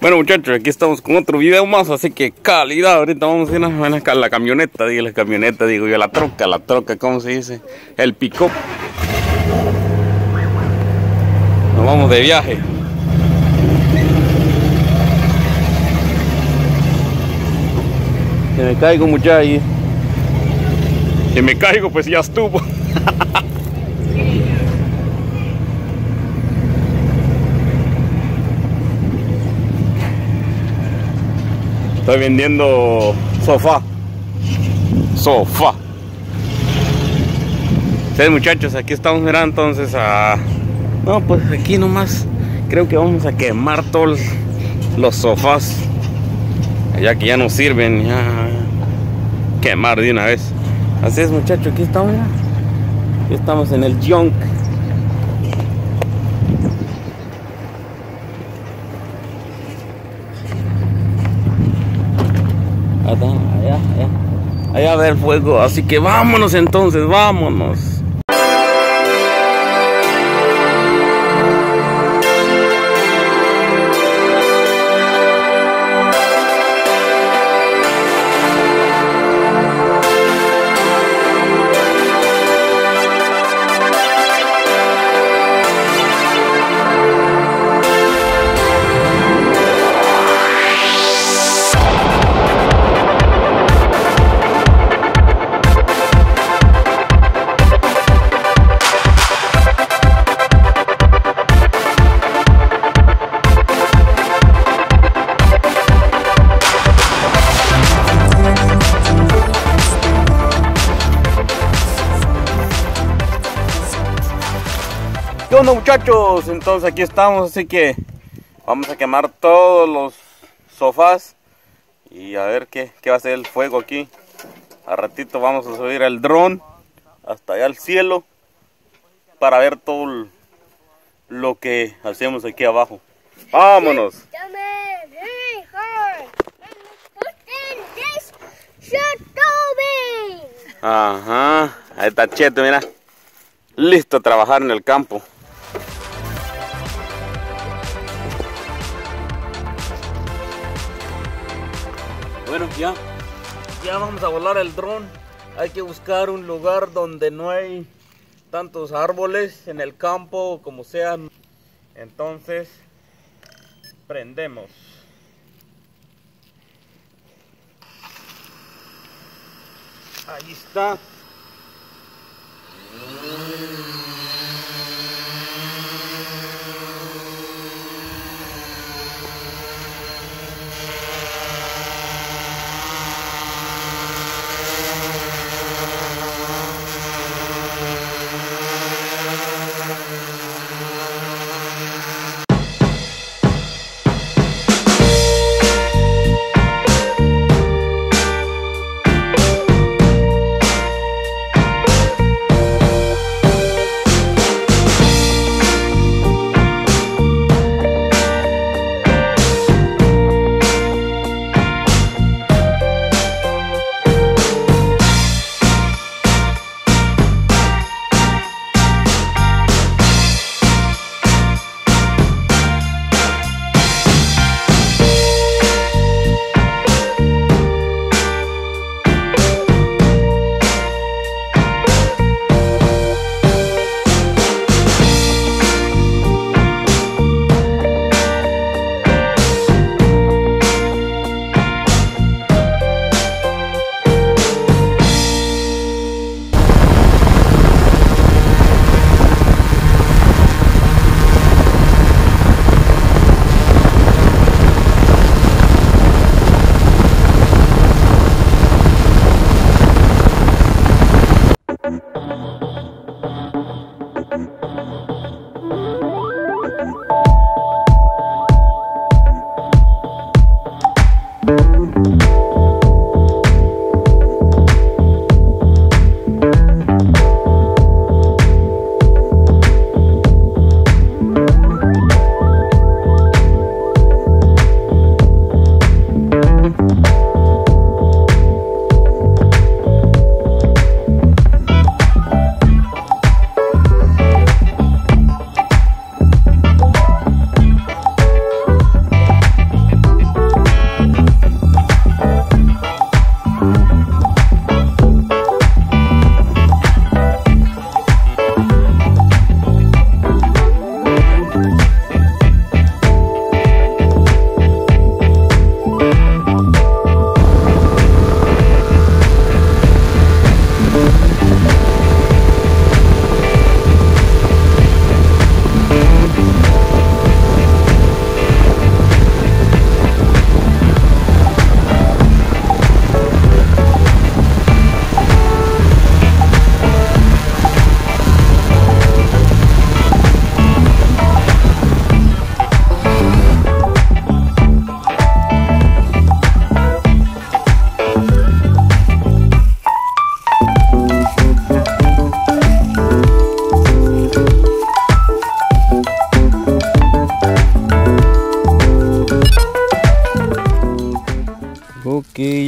Bueno muchachos, aquí estamos con otro video más, así que calidad, ahorita vamos a ir a la camioneta, digo la camioneta, digo yo, la troca, la troca, ¿cómo se dice? El pick-up. Nos vamos de viaje. Si me caigo muchachos, si me caigo pues ya estuvo. Estoy vendiendo sofá. Sofá. Sí, muchachos, aquí estamos mirando entonces a... No, pues aquí nomás creo que vamos a quemar todos los sofás. Ya que ya no sirven, ya quemar de una vez. Así es, muchachos, aquí estamos. Aquí estamos en el junk. Allá, allá. El fuego. Así que vámonos entonces, vámonos. ¿Qué onda muchachos? Entonces aquí estamos, así que vamos a quemar todos los sofás y a ver qué, qué va a ser el fuego aquí. A ratito vamos a subir el dron hasta allá al cielo para ver todo lo que hacemos aquí abajo. ¡Vámonos! Ajá, ahí está Cheto, mira. Listo a trabajar en el campo. Bueno, ya, ya vamos a volar el dron. Hay que buscar un lugar donde no hay tantos árboles en el campo, como sean. Entonces, prendemos. Ahí está.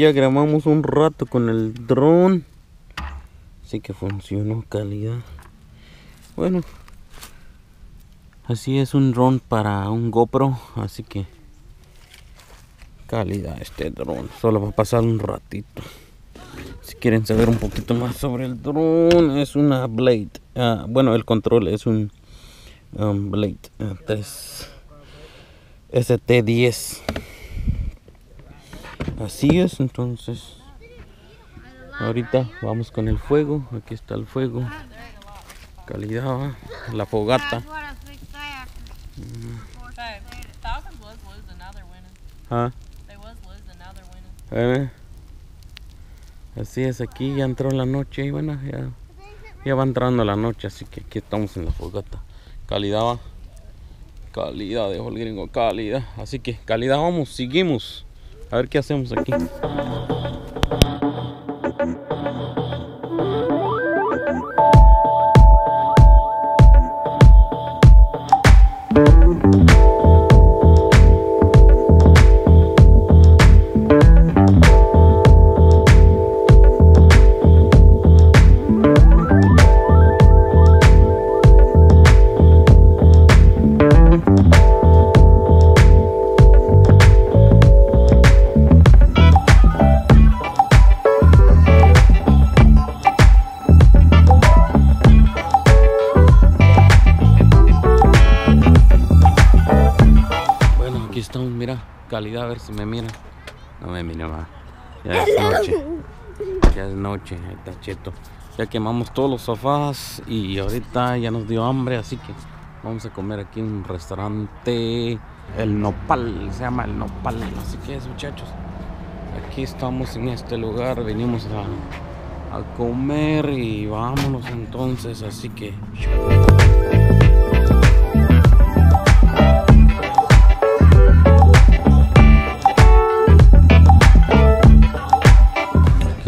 Ya grabamos un rato con el dron. Así que funcionó calidad. Bueno, así es un dron para un GoPro. Así que calidad este dron. Solo va a pasar un ratito. Si quieren saber un poquito más sobre el dron, es una Blade. Ah, bueno, el control es un um, Blade 3 ST10. Así es, entonces. Ahorita vamos con el fuego. Aquí está el fuego. Calidad, la fogata. Ah. Eh. Así es, aquí ya entró la noche y bueno, ya, ya va entrando la noche, así que aquí estamos en la fogata. Calidad, calidad, dejo el gringo, calidad. Así que calidad, vamos, seguimos. A ver qué hacemos aquí. Calidad, a ver si me mira. No me mira más. Ya es noche. Ya es noche, está cheto. Ya quemamos todos los sofás y ahorita ya nos dio hambre, así que vamos a comer aquí en un restaurante. El Nopal, se llama el Nopal. Así que es, muchachos. Aquí estamos en este lugar, venimos a, a comer y vámonos entonces, así que...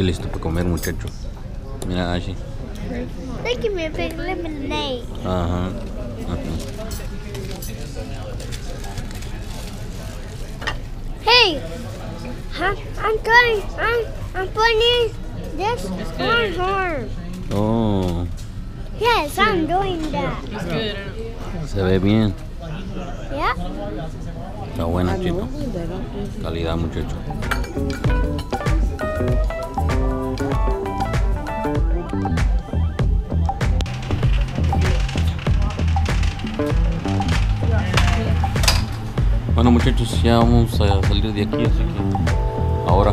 listo para comer, muchachos. Mira, Ashi. They give me a big lemonade. Ajá. Hey, I'm, I'm going. I'm, I'm putting this on her. Oh. Yes, I'm doing that. Se ve bien. Yeah. Está buena, chito. Calidad, muchacho. Bueno muchachos, ya vamos a salir de aquí, así que ahora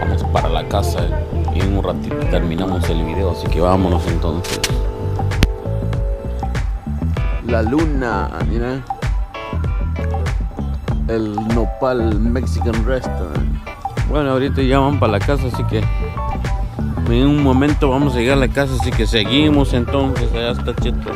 vamos para la casa y en un ratito terminamos el video, así que vámonos entonces. La luna, mira. El Nopal Mexican Restaurant. Bueno, ahorita ya van para la casa, así que en un momento vamos a llegar a la casa, así que seguimos entonces, allá está cheto